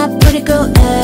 My pretty girl eh?